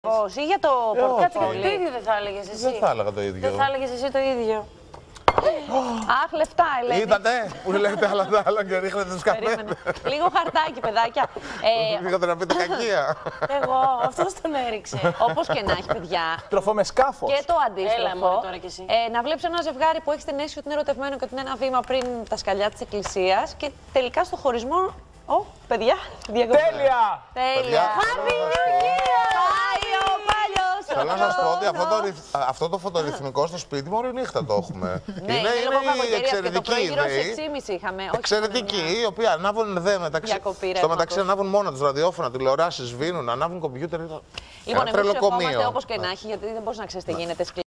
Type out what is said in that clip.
Πώς, ή για το Ε, πορτάτσι όχι. και το ίδιο δεν θα έλεγες εσύ. Δεν θα έλεγα το ίδιο. Δεν θα έλεγες εσύ το ίδιο. Αχ, λεφτά, Ελένη. Είδατε που λέτε άλλα τα άλλα και ρίχνετε του Περίμενε. καφές. Λίγο χαρτάκι, παιδάκια. Ε, Πήγατε να πείτε κακία. εγώ, αυτός τον έριξε. Όπως και να έχει, παιδιά. Τροφό με σκάφος. Και το αντίστροφο. Έλα, μωρέ, τώρα κι εσύ. Ε, να βλέπεις ένα ζευγάρι που έχει την αίσθηση ότι είναι ερωτευμένο και ότι είναι ένα βήμα πριν τα σκαλιά της εκκλησίας και τελικά στο χωρισμό. Ω, παιδιά, διακοπή. Τέλεια! Τέλεια. Θέλω να σα πω ότι αυτό το, χρόνος. ρυθ- αυτό το φωτορυθμικό στο σπίτι μου όλη νύχτα το έχουμε. Ναι, είναι, λόγω η καφετερίας και το εξαιρετική πρωί γύρω ιδέα. στις 6.30 είχαμε. όχι, Εξαιρετική, είχαμε η οποία ανάβουν δε μεταξύ. Διακοπή στο ρεύματος. μεταξύ ανάβουν μόνα τους ραδιόφωνα, τηλεοράσεις, σβήνουν, ανάβουν κομπιούτερ. μια- Λοιπόν, Ένα εμείς ευχόμαστε τρελοκομείο. όπως και να έχει, γιατί δεν μπορείς να ξέρεις τι γίνεται στις